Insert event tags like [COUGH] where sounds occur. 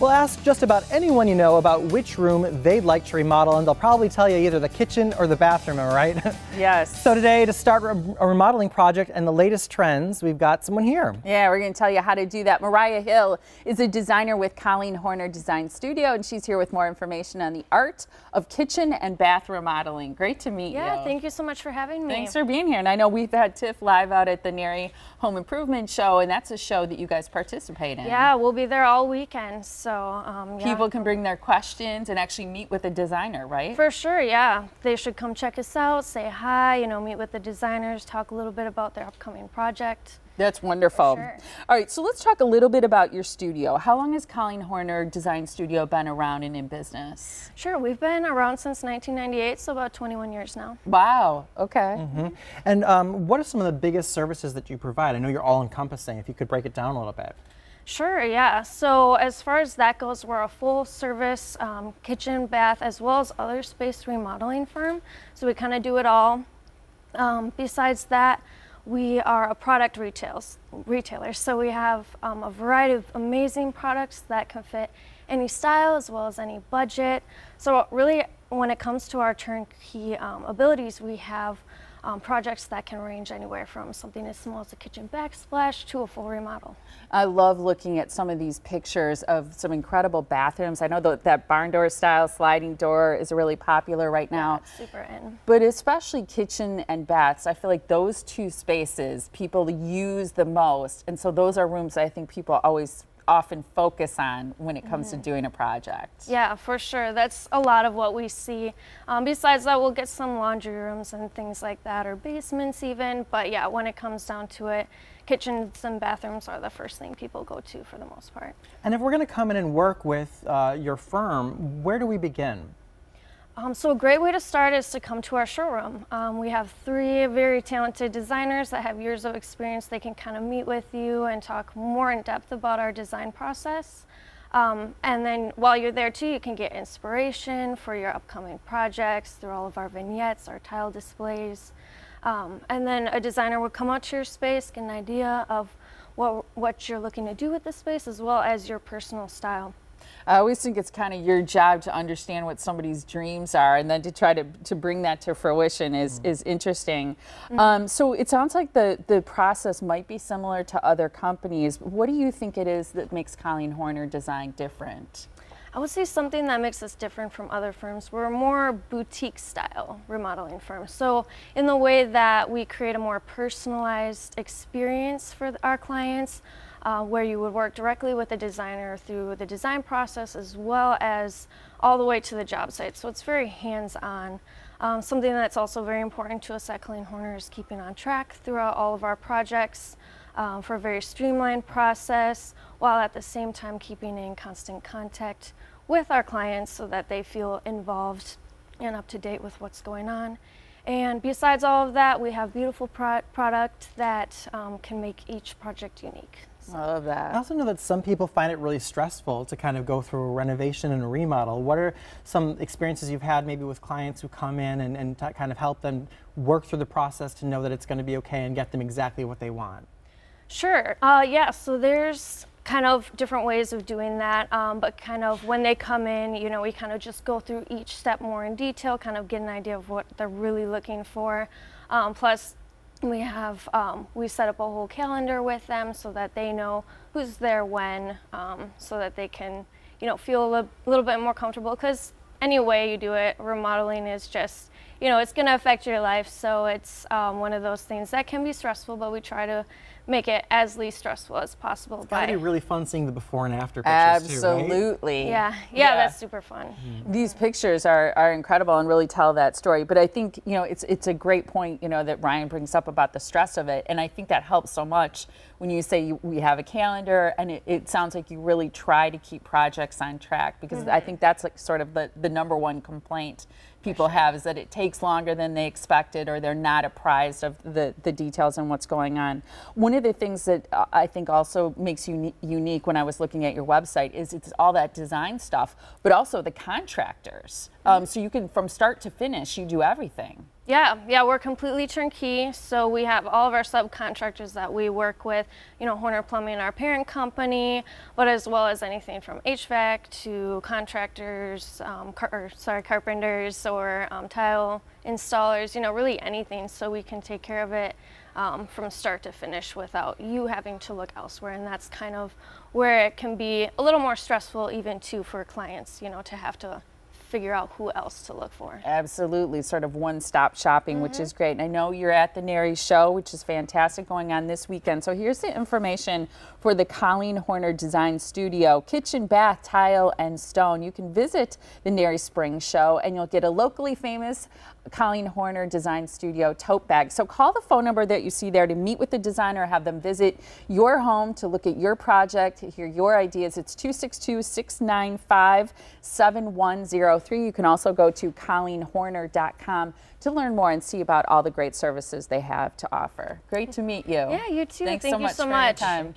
We'll ask just about anyone you know about which room they'd like to remodel, and they'll probably tell you either the kitchen or the bathroom, am I right? [LAUGHS] Yes. so today, to start a remodeling project and the latest trends, we've got someone here. Yeah, we're going to tell you how to do that. Moriah Hill is a designer with Colleen Horner Design Studio, and she's here with more information on the art of kitchen and bath remodeling. Great to meet yeah, you. Yeah, thank you so much for having me. Thanks for being here. And I know we've had Tiff live out at the NARI Home Improvement Show, and that's a show that you guys participate in. Yeah, we'll be there all weekend. So um, yeah. people can bring their questions and actually meet with the designer, right? For sure, yeah. They should come check us out, say hi, you know, meet with the designers, talk a little bit about their upcoming project. That's wonderful. Sure. All right, so let's talk a little bit about your studio. How long has Colleen Horner Design Studio been around and in business? Sure, we've been around since 1998, so about 21 years now. Wow, okay. Mm -hmm. And um, what are some of the biggest services that you provide? I know you're all encompassing. If you could break it down a little bit. Sure, yeah. So as far as that goes, we're a full service um, kitchen, bath, as well as other space remodeling firm. So we kind of do it all. Um, besides that, we are a product retails, retailer. So we have um, a variety of amazing products that can fit any style as well as any budget. So really, when it comes to our turnkey um, abilities, we have um, projects that can range anywhere from something as small as a kitchen backsplash to a full remodel. I love looking at some of these pictures of some incredible bathrooms. I know that, that barn door style sliding door is really popular right now. Yeah, super in. But especially kitchen and baths, I feel like those two spaces people use the most. And so those are rooms I think people always often focus on when it comes mm. to mm-hmm. doing a project. Yeah, for sure. That's a lot of what we see. Um, besides that, we'll get some laundry rooms and things like that, or basements even. But yeah, when it comes down to it, kitchens and bathrooms are the first thing people go to for the most part. And if we're going to come in and work with uh, your firm, where do we begin? Um, so a great way to start is to come to our showroom. Um, we have three very talented designers that have years of experience. They can kind of meet with you and talk more in depth about our design process. Um, and then while you're there too, you can get inspiration for your upcoming projects through all of our vignettes, our tile displays. Um, and then a designer would come out to your space, get an idea of what, what you're looking to do with the space as well as your personal style. I always think it's kind of your job to understand what somebody's dreams are and then to try to, to bring that to fruition is, mm -hmm. is interesting. Mm -hmm. um, so it sounds like the, the process might be similar to other companies. What do you think it is that makes Colleen Horner Design different? I would say something that makes us different from other firms. We're a more boutique style remodeling firm. So in the way that we create a more personalized experience for our clients, uh, where you would work directly with the designer through the design process as well as all the way to the job site. So it's very hands-on. Um, something that's also very important to us at Colleen Horner is keeping on track throughout all of our projects um, for a very streamlined process while at the same time keeping in constant contact with our clients so that they feel involved and up to date with what's going on. And besides all of that, we have beautiful pro product that um, can make each project unique. I love that. I also know that some people find it really stressful to kind of go through a renovation and a remodel. What are some experiences you've had maybe with clients who come in and, and kind of help them work through the process to know that it's going to be okay and get them exactly what they want? Sure. Uh, yeah, so there's kind of different ways of doing that, um, but kind of when they come in, you know, we kind of just go through each step more in detail, kind of get an idea of what they're really looking for. Um, plus, we have um, we set up a whole calendar with them so that they know who's there when um, so that they can you know feel a little bit more comfortable. Because any way you do it remodeling is just you know it's going to affect your life so it's um, one of those things that can be stressful but we try to make it as least stressful as possible. It's gotta be really fun seeing the before and after pictures Absolutely. Too, right? yeah. yeah, yeah, that's super fun. Mm -hmm. These pictures are, are incredible and really tell that story. But I think you know it's it's a great point you know that Ryan brings up about the stress of it, and I think that helps so much when you say you, we have a calendar, and it, it, sounds like you really try to keep projects on track because mm -hmm. I think that's like sort of the the number one complaint people have is that it takes longer than they expected or they're not apprised of the, the details and what's going on. One of the things that uh, I think also makes you unique when I was looking at your website is it's all that design stuff, but also the contractors. Um, so you can, from start to finish, you do everything. Yeah, yeah, we're completely turnkey. So we have all of our subcontractors that we work with, you know, Horner Plumbing, our parent company, but as well as anything from HVAC to contractors, um, car- or, sorry, carpenters or um, tile installers, you know, really anything so we can take care of it um, from start to finish without you having to look elsewhere. And that's kind of where it can be a little more stressful even too for clients, you know, to have to figure out who else to look for. Absolutely, sort of one-stop shopping, mm -hmm. which is great. And I know you're at the NARI show, which is fantastic, going on this weekend. So here's the information for the Colleen Horner Design Studio, kitchen, bath, tile, and stone. You can visit the NARI Spring Show, and you'll get a locally famous Colleen Horner Design Studio tote bag. So call the phone number that you see there to meet with the designer, have them visit your home to look at your project, hear your ideas. It's 262-695-7103. You can also go to colleenhorner.com to learn more and see about all the great services they have to offer. Great to meet you. Yeah, you too. Thanks Thank so you much so for much. your time.